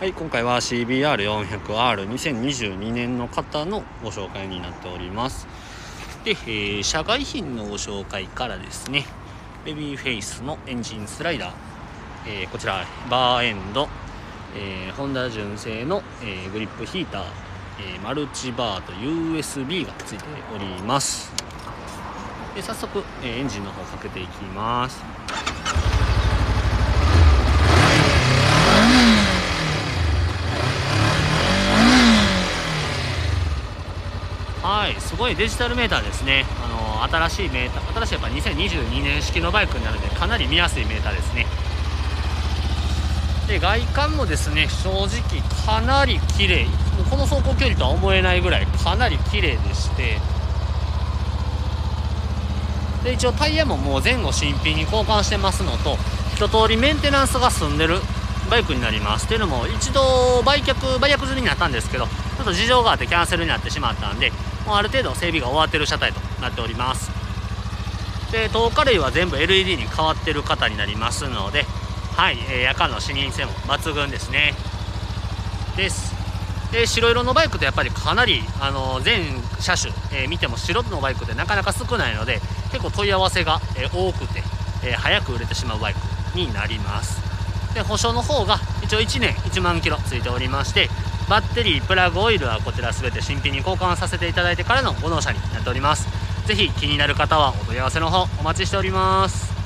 はい今回は CBR400R2022 年の方のご紹介になっております。で、えー、社外品のご紹介からですね。ベビーフェイスのエンジンスライダー、えー、こちらバーエンド、えー、ホンダ純正の、えー、グリップヒーター、えマルチバーと USB がついております。で早速、えエンジンの方かけていきます。はいすごいデジタルメーターですね。あの新しいメーター新しいやっぱ2022年式のバイクになるのでかなり見やすいメーターですね。で外観もですね正直かなり綺麗。もうこの走行距離とは思えないぐらいかなり綺麗でして。で一応タイヤももう前後新品に交換してますのと一通りメンテナンスが済んでるバイクになります。っていうのも一度売却売約済みになったんですけどちょっと事情があってキャンセルになってしまったんでもうある程度整備が終わってる車体となっております。で灯火類は全部 LED に変わってる方になりますのではい、えー、夜間の視認性も抜群ですね。です。で白色のバイクってやっぱりかなりあの全車種、えー、見ても白のバイクってなかなか少ないので結構問い合わせが、えー、多くて、えー、早く売れてしまうバイクになります。で保証の方が一応1年1万キロついておりましてバッテリープラグオイルはこちら全て新品に交換させていただいてからのご納車になっております。是非気になる方はお問い合わせの方お待ちしております。